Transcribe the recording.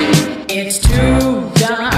It's too dark.